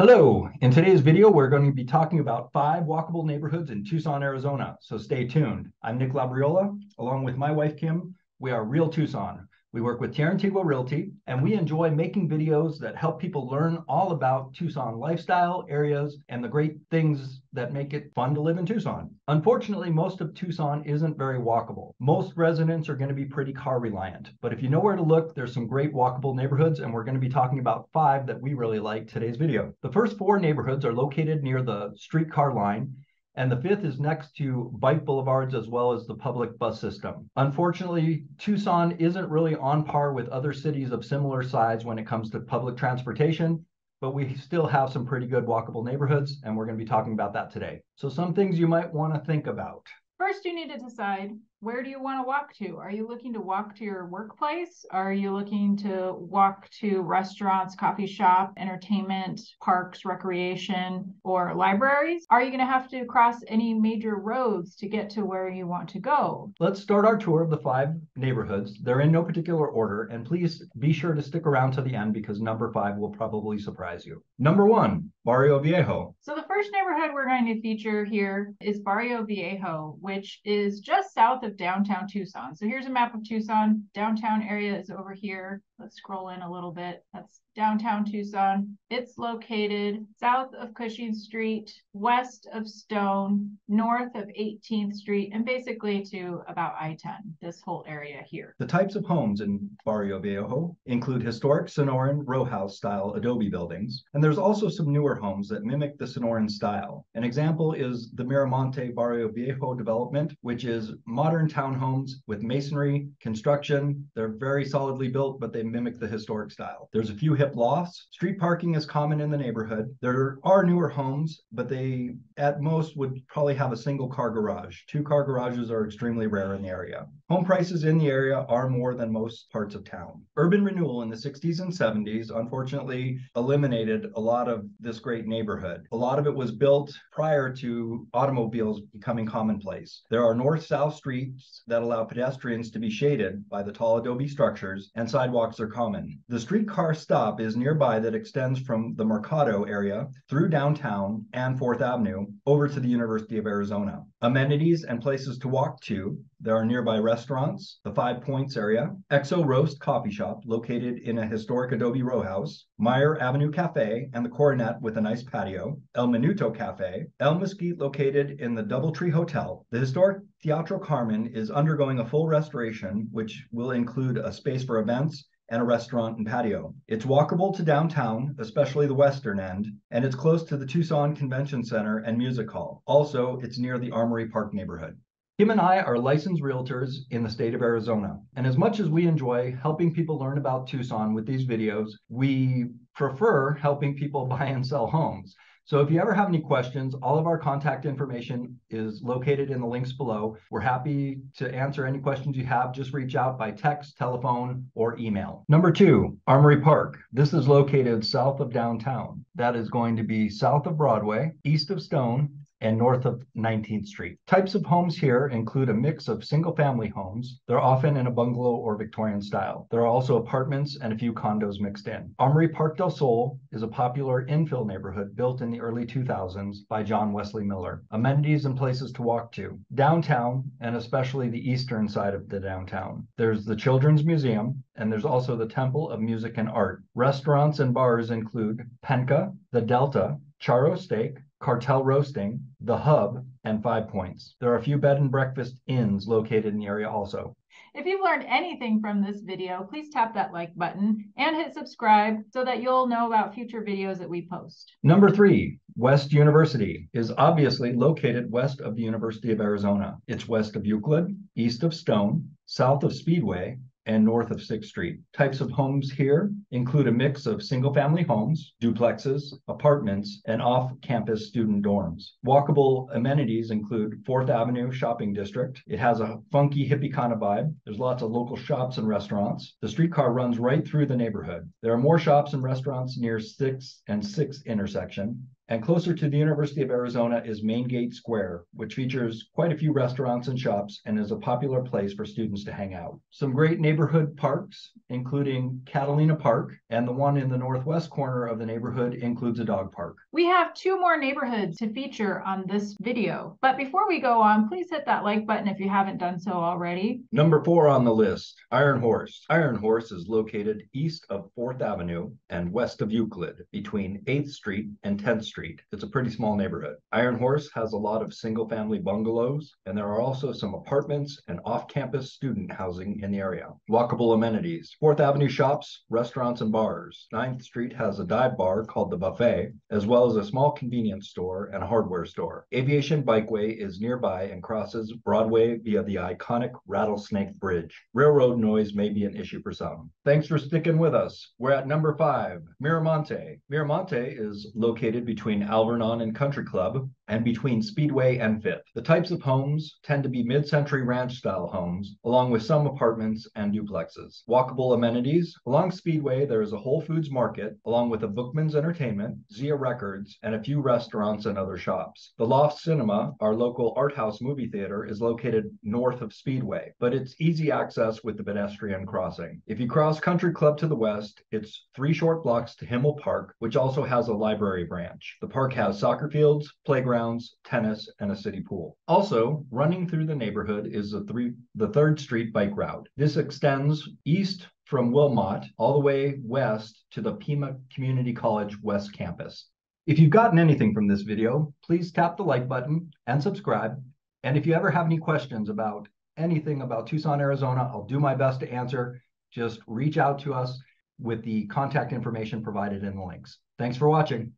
Hello, in today's video, we're going to be talking about five walkable neighborhoods in Tucson, Arizona. So stay tuned. I'm Nick Labriola, along with my wife, Kim. We are Real Tucson. We work with Tierra Antigua Realty, and we enjoy making videos that help people learn all about Tucson lifestyle areas and the great things that make it fun to live in Tucson. Unfortunately, most of Tucson isn't very walkable. Most residents are going to be pretty car reliant, but if you know where to look, there's some great walkable neighborhoods, and we're going to be talking about five that we really like today's video. The first four neighborhoods are located near the streetcar line and the fifth is next to bike boulevards as well as the public bus system. Unfortunately, Tucson isn't really on par with other cities of similar size when it comes to public transportation, but we still have some pretty good walkable neighborhoods, and we're going to be talking about that today. So some things you might want to think about. First, you need to decide where do you want to walk to? Are you looking to walk to your workplace? Are you looking to walk to restaurants, coffee shop, entertainment, parks, recreation, or libraries? Are you going to have to cross any major roads to get to where you want to go? Let's start our tour of the five neighborhoods. They're in no particular order, and please be sure to stick around to the end because number five will probably surprise you. Number one, Barrio Viejo. So the first neighborhood we're going to feature here is Barrio Viejo, which is just south of downtown Tucson. So here's a map of Tucson. Downtown area is over here. Let's scroll in a little bit. That's downtown Tucson. It's located south of Cushing Street, west of Stone, north of 18th Street, and basically to about I-10, this whole area here. The types of homes in Barrio Viejo include historic Sonoran row house style adobe buildings, and there's also some newer homes that mimic the Sonoran style. An example is the Miramonte Barrio Viejo development, which is modern townhomes with masonry construction. They're very solidly built, but they mimic the historic style. There's a few hip lofts. Street parking is common in the neighborhood. There are newer homes, but they at most would probably have a single car garage. Two car garages are extremely rare in the area. Home prices in the area are more than most parts of town. Urban renewal in the 60s and 70s unfortunately eliminated a lot of this great neighborhood. A lot of it was built prior to automobiles becoming commonplace. There are north-south streets that allow pedestrians to be shaded by the tall adobe structures and sidewalks are common. The streetcar stop is nearby that extends from the Mercado area through downtown and 4th Avenue over to the University of Arizona. Amenities and places to walk to. There are nearby restaurants, the Five Points area, Exo Roast Coffee Shop located in a historic adobe row house, Meyer Avenue Cafe and the Coronet with a nice patio, El Minuto Cafe, El Mesquite located in the Doubletree Hotel. The historic Teatro Carmen is undergoing a full restoration, which will include a space for events and a restaurant and patio. It's walkable to downtown, especially the western end, and it's close to the Tucson Convention Center and Music Hall. Also, it's near the Armory Park neighborhood. Kim and I are licensed realtors in the state of Arizona. And as much as we enjoy helping people learn about Tucson with these videos, we prefer helping people buy and sell homes. So if you ever have any questions, all of our contact information is located in the links below. We're happy to answer any questions you have. Just reach out by text, telephone, or email. Number two, Armory Park. This is located south of downtown. That is going to be south of Broadway, east of Stone, and north of 19th Street. Types of homes here include a mix of single family homes. They're often in a bungalow or Victorian style. There are also apartments and a few condos mixed in. Armory Park del Sol is a popular infill neighborhood built in the early 2000s by John Wesley Miller. Amenities and places to walk to. Downtown, and especially the eastern side of the downtown, there's the Children's Museum, and there's also the Temple of Music and Art. Restaurants and bars include Penca, the Delta, Charro Steak, Cartel Roasting, The Hub, and Five Points. There are a few bed and breakfast inns located in the area also. If you've learned anything from this video, please tap that like button and hit subscribe so that you'll know about future videos that we post. Number three, West University is obviously located west of the University of Arizona. It's west of Euclid, east of Stone, south of Speedway, and north of 6th Street. Types of homes here include a mix of single family homes, duplexes, apartments, and off campus student dorms. Walkable amenities include 4th Avenue Shopping District. It has a funky hippie kind of vibe. There's lots of local shops and restaurants. The streetcar runs right through the neighborhood. There are more shops and restaurants near 6th and 6th intersection And closer to the University of Arizona is Main Gate Square, which features quite a few restaurants and shops and is a popular place for students to hang out. Some great neighborhood parks, including Catalina Park, and the one in the northwest corner of the neighborhood includes a dog park. We have two more neighborhoods to feature on this video. But before we go on, please hit that like button if you haven't done so already. Number four on the list, Iron Horse. Iron Horse is located east of 4th Avenue and west of Euclid, between 8th Street and 10th Street. It's a pretty small neighborhood. Iron Horse has a lot of single family bungalows, and there are also some apartments and off campus student housing in the area. Walkable amenities 4th Avenue shops, restaurants, and bars. 9th Street has a dive bar called the Buffet, as well as a small convenience store and a hardware store. Aviation Bikeway is nearby and crosses Broadway via the iconic Rattlesnake Bridge. Railroad noise may be an issue for some. Thanks for sticking with us. We're at number five, Miramonte. Miramonte is located between Alvernon and Country Club and between Speedway and Fifth. The types of homes tend to be mid-century ranch style homes, along with some apartments and duplexes. Walkable amenities. Along Speedway, there is a Whole Foods market, along with a Bookman's Entertainment, Zia Records, and a few restaurants and other shops. The Loft Cinema, our local art house movie theater, is located north of Speedway, but it's easy access with the pedestrian crossing. If you cross Country Club to the west, it's three short blocks to Himmel Park, which also has a library branch. The park has soccer fields, playgrounds, tennis, and a city pool. Also, running through the neighborhood is the three the Third Street bike route. This extends east from Wilmot all the way west to the Pima Community College West Campus. If you've gotten anything from this video, please tap the like button and subscribe. And if you ever have any questions about anything about Tucson, Arizona, I'll do my best to answer. Just reach out to us with the contact information provided in the links. Thanks for watching.